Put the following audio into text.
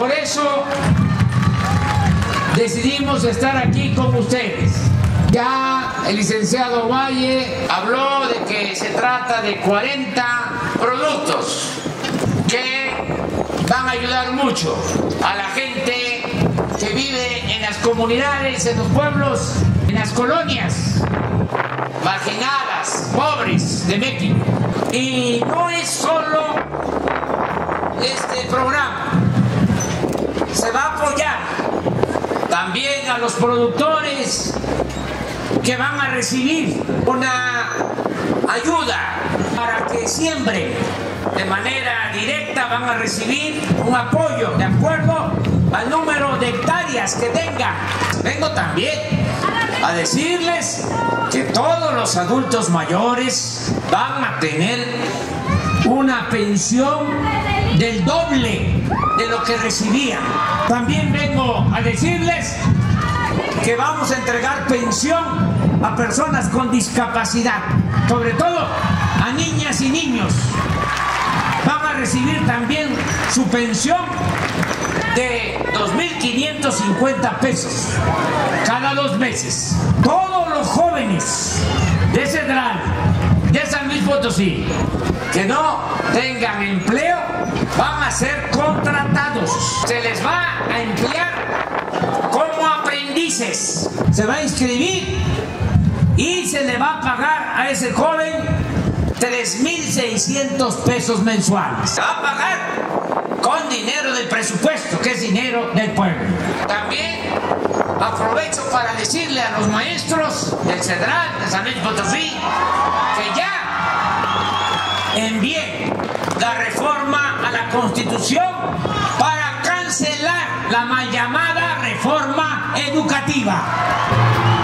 Por eso decidimos estar aquí con ustedes. Ya el licenciado Valle habló de que se trata de 40 productos que van a ayudar mucho a la gente que vive en las comunidades, en los pueblos, en las colonias marginadas, pobres de México. Y no es solo este programa, se va a apoyar también a los productores que van a recibir una ayuda para que siempre de manera directa van a recibir un apoyo de acuerdo al número de hectáreas que tengan. Vengo también a decirles que todos los adultos mayores van a tener una pensión del doble de lo que recibían. También vengo a decirles que vamos a entregar pensión a personas con discapacidad, sobre todo a niñas y niños. Van a recibir también su pensión de 2.550 pesos cada dos meses. Todos los jóvenes de Cedral, de San Luis Potosí, que no tengan empleo, van a ser contratados. Se les va a emplear como aprendices. Se va a inscribir y se le va a pagar a ese joven 3.600 pesos mensuales. Se va a pagar con dinero del presupuesto, que es dinero del pueblo. También aprovecho para decirle a los maestros del CEDRAL, de San Luis Potosí, a la Constitución para cancelar la mal llamada reforma educativa.